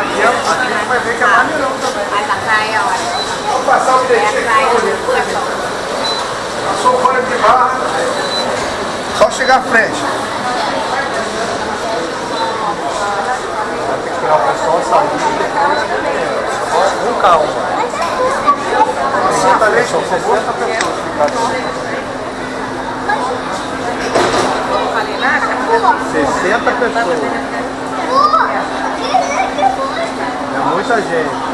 aqui, é- aqui você vai ver que é maneirão também. Mas a praia, olha, Vamos passar o é a bilhetinho praia aqui. Passou o fora de barra. Só chegar à frente. Tem que esperar o pessoal sair. Com calma. Exatamente, são 60 pessoas ficaram. Não falei nada? 60 pessoas. Muita gente.